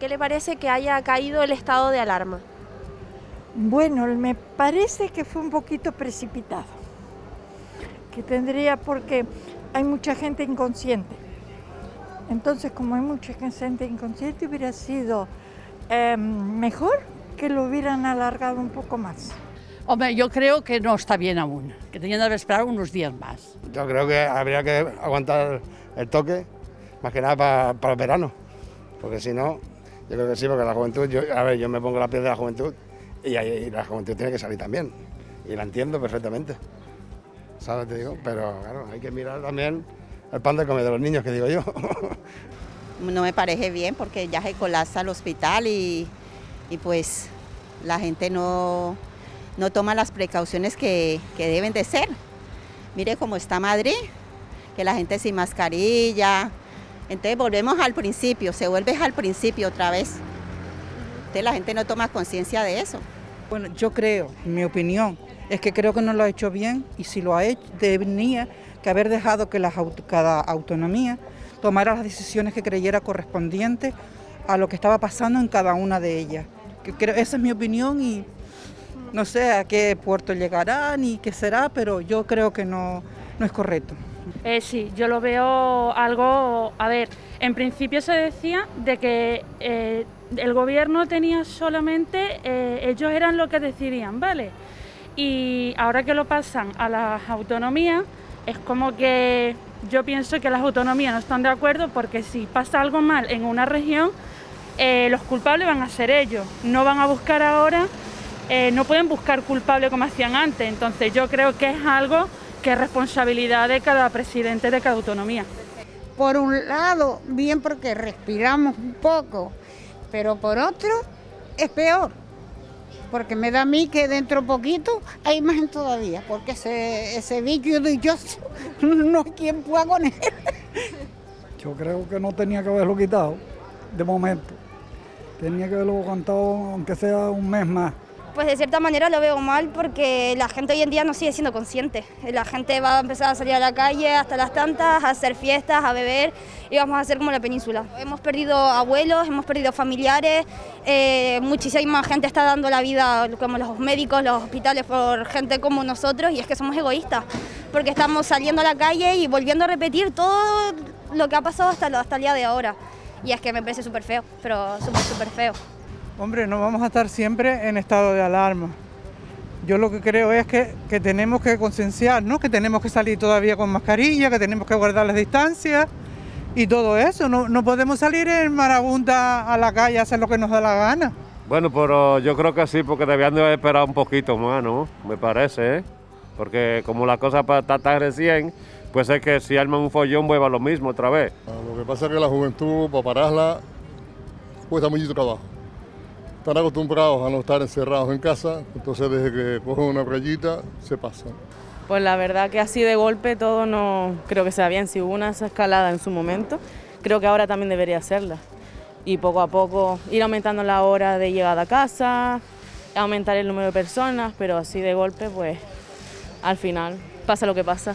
qué le parece que haya caído el estado de alarma? Bueno, me parece que fue un poquito precipitado, que tendría porque hay mucha gente inconsciente. Entonces, como hay mucha gente inconsciente, hubiera sido eh, mejor que lo hubieran alargado un poco más. Hombre, yo creo que no está bien aún, que tenían que esperar unos días más. Yo creo que habría que aguantar el toque, más que nada para, para el verano, porque si no, yo creo que sí, porque la juventud, yo, a ver, yo me pongo la piel de la juventud y, la juventud tiene que salir también, y la entiendo perfectamente, ¿sabes? Te digo, pero claro, hay que mirar también el pan de comer de los niños, que digo yo. No me parece bien porque ya se colapsa el hospital y, y pues la gente no, no toma las precauciones que, que, deben de ser. Mire cómo está Madrid, que la gente sin mascarilla. Entonces volvemos al principio, se vuelve al principio otra vez. Entonces la gente no toma conciencia de eso. Bueno, yo creo, mi opinión, es que creo que no lo ha hecho bien y si lo ha hecho, tenía que haber dejado que la, cada autonomía tomara las decisiones que creyera correspondientes a lo que estaba pasando en cada una de ellas. Esa es mi opinión y no sé a qué puerto llegará ni qué será, pero yo creo que no, no es correcto. Eh, sí, yo lo veo algo, a ver, en principio se decía de que eh, el gobierno tenía solamente, eh, ellos eran lo que decidían, ¿vale? Y ahora que lo pasan a las autonomías, es como que yo pienso que las autonomías no están de acuerdo porque si pasa algo mal en una región, los culpables van a ser ellos. No van a buscar ahora, no pueden buscar culpables como hacían antes. Entonces yo creo que es algo que es responsabilidad de cada presidente de cada autonomía. Por un lado, bien porque respiramos un poco, pero por otro, es peor porque me da a mí que dentro poquito hay más todavía, porque ese, ese bicho yo no hay quien pueda con él. Yo creo que no tenía que haberlo quitado, de momento. Tenía que haberlo aguantado aunque sea un mes más. Pues de cierta manera lo veo mal porque la gente hoy en día no sigue siendo consciente. La gente va a empezar a salir a la calle hasta las tantas, a hacer fiestas, a beber y vamos a hacer como la península. Hemos perdido abuelos, hemos perdido familiares, eh, muchísima gente está dando la vida, como los médicos, los hospitales, por gente como nosotros y es que somos egoístas porque estamos saliendo a la calle y volviendo a repetir todo lo que ha pasado hasta, hasta el día de ahora. Y es que me parece súper feo, pero súper, súper feo. Hombre, no vamos a estar siempre en estado de alarma. Yo lo que creo es que, que tenemos que concienciar, ¿no? que tenemos que salir todavía con mascarilla, que tenemos que guardar las distancias y todo eso. No, no podemos salir en marabunta a la calle a hacer lo que nos da la gana. Bueno, pero yo creo que sí, porque debían de esperar un poquito más, ¿no? Me parece, ¿eh? Porque como la cosa está tan recién, pues es que si arman un follón vuelva lo mismo otra vez. Lo que pasa es que la juventud, para pararla, cuesta mucho trabajo están acostumbrados a no estar encerrados en casa, entonces desde que cogen una rayita se pasan. Pues la verdad que así de golpe todo no creo que sea bien. Si hubo una escalada en su momento, creo que ahora también debería hacerla. Y poco a poco ir aumentando la hora de llegada a casa, aumentar el número de personas, pero así de golpe, pues al final pasa lo que pasa.